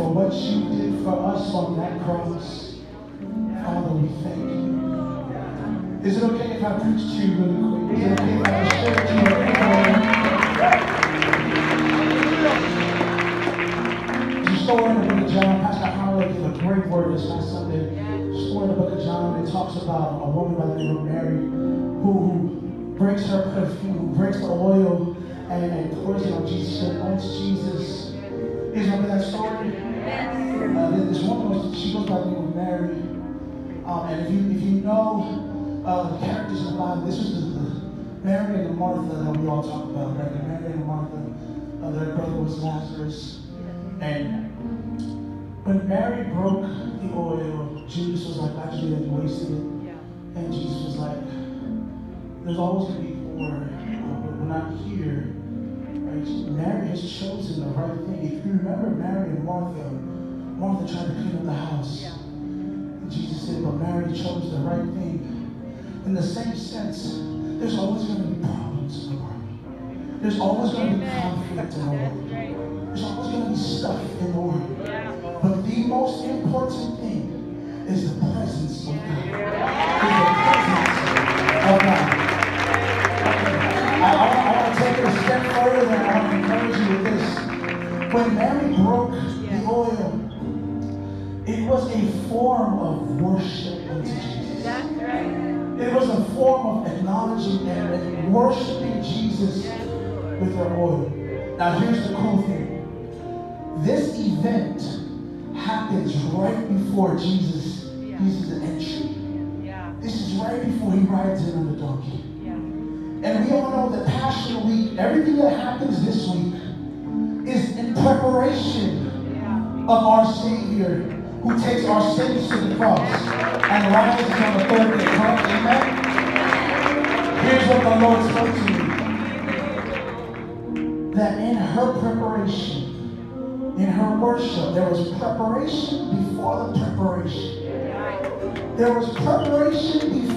For what you did for us on that cross, Father, we thank you. Is it okay if I preach to you really quick? Is it okay if I share to you quick story in the book of John, Pastor Howard gave a great word this last Sunday. Story in the book of John, it talks about a woman by the name of Mary who, breaks her perfume, breaks the oil and, pours it on Jesus anoints Jesus. You remember that story? Uh, this woman was, she by the name of Mary. Um, and if you if you know uh, the characters in the Bible, this was the, the Mary and the Martha that we all talk about, right? The Mary and Martha. Uh, their brother was Lazarus. And when Mary broke the oil, Jesus was like, actually, you wasted it. And Jesus was like, there's always going to be more, uh, but when I'm here, Mary has chosen the right thing. If you remember Mary and Martha, Martha tried to clean up the house. And Jesus said, but Mary chose the right thing. In the same sense, there's always going to be problems in the world. There's always going to be conflict in the world. There's always going to be stuff in the world. But the most important thing is the presence of God. Is the presence of God. A step further I want to encourage you with this. When Mary broke the oil, it was a form of worship unto Jesus. That's right. It was a form of acknowledging and, and worshiping Jesus with her oil. Now here's the cool thing. This event happens right before Jesus uses an entry. This is right before he rides in on the donkey. And we all know that Passion Week, everything that happens this week is in preparation of our Savior who takes our sins to the cross and rises on the third day. Amen? Here's what the Lord spoke to me. That in her preparation, in her worship, there was preparation before the preparation. There was preparation before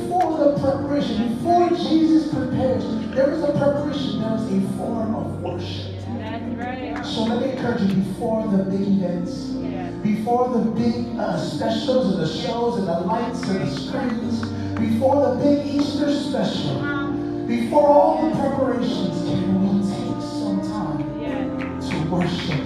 the preparation. Before Jesus prepares, there is a preparation. There is a form of worship. That's right. So let me encourage you before the big events, Yeah. before the big uh, specials and the shows and the lights and the screens, before the big Easter special, before all the preparations, can we take some time Yeah. to worship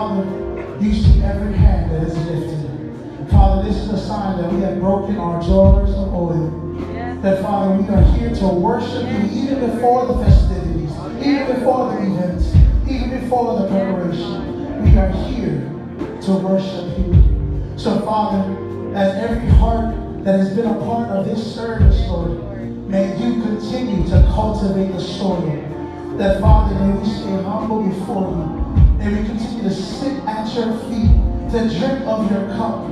Father, you see every hand that is lifted. Father, this is a sign that we have broken our jars of oil. That Father, we are here to worship you even before the festivities, even before the events, even before the preparation. We are here to worship you. So, Father, as every heart that has been a part of this service, Lord, may you continue to cultivate the soil. That, Father, may we stay humble before you. May we continue to sit at your feet, to drink of your cup.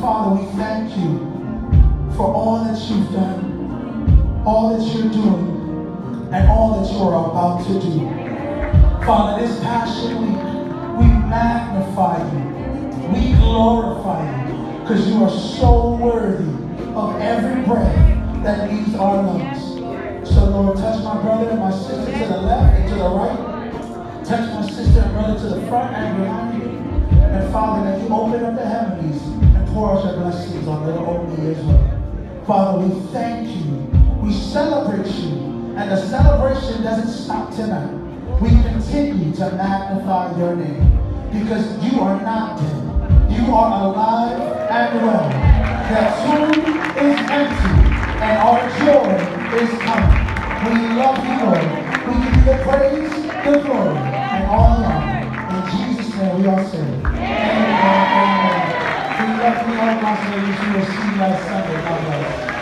Father, we thank you for all that you've done, all that you're doing, and all that you're about to do. Father, this Passion Week, we magnify you, we glorify you, because you are so worthy of every breath that leaves our lungs. So, Lord, touch my brother and my sister to the left and to the right. Touch my sister and brother to the front and behind you. And Father, may you open up the heavens and pour out your blessings on little old me as well. Father, we thank you. We celebrate you. And the celebration doesn't stop tonight. We continue to magnify your name because you are not dead. You are alive and well. That tomb is empty and our joy is coming. We love you, Lord. We give you the praise, the glory, and all the honor. In Jesus' name we all say, Amen. Amen. We love you all, my. We will see you next Sunday. God bless.